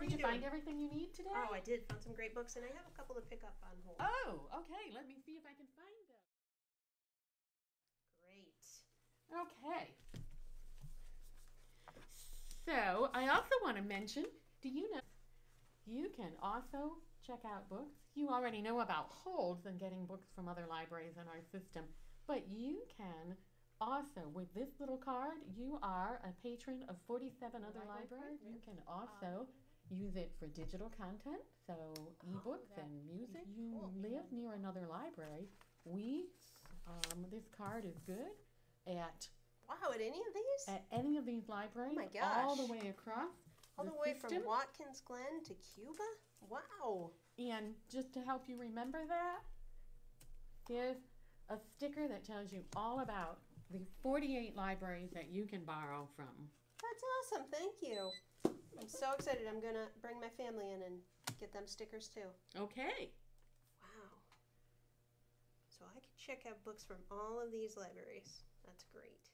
Did you you find everything you need today? Oh, I did. Found some great books, and I have a couple to pick up on hold. Oh, okay. Let me see if I can find them. Great. Okay. So, I also want to mention do you know you can also check out books? You already know about holds and getting books from other libraries in our system, but you can also, with this little card, you are a patron of 47 other libraries. You can also um, use it for digital content, so ebooks and music. You live near another library. We, um, this card is good at Wow, at any of these? at any of these libraries, Oh my gosh. all the way across. All the way from. Watkins Glen to Cuba? Wow. And just to help you remember that, here's a sticker that tells you all about the 48 libraries that you can borrow from. That's awesome. Thank you. I'm so excited. I'm going to bring my family in and get them stickers too. Okay. Wow. So I can check out books from all of these libraries. That's great.